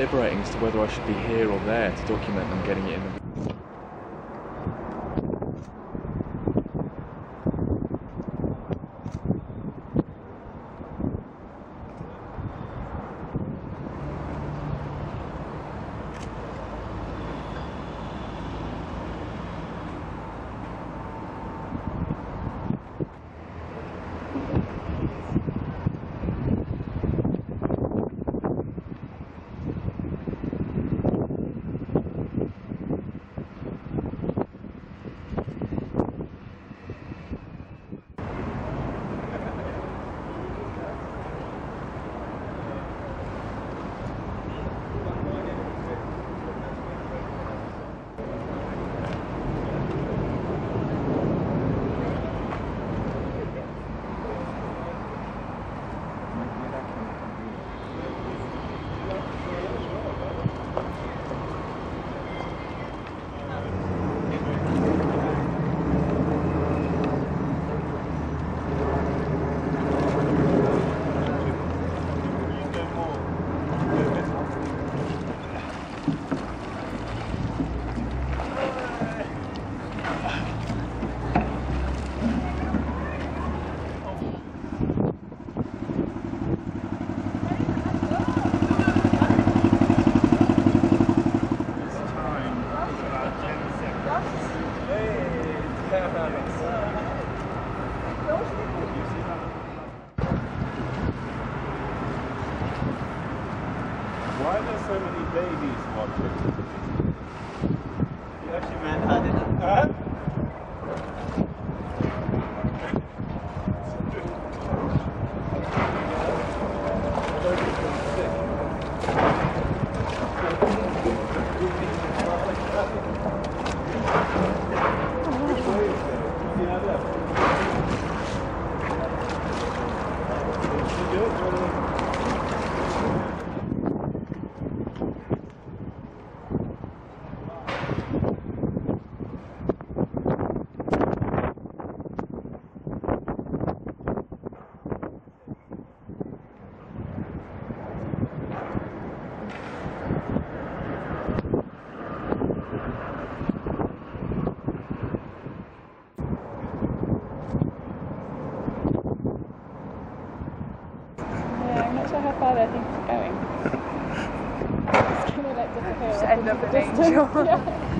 deliberating as to whether I should be here or there to document them getting it in the Why are there so many babies watching? It's going. it's kind of an angel. Yeah.